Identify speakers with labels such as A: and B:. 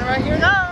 A: right here?
B: now.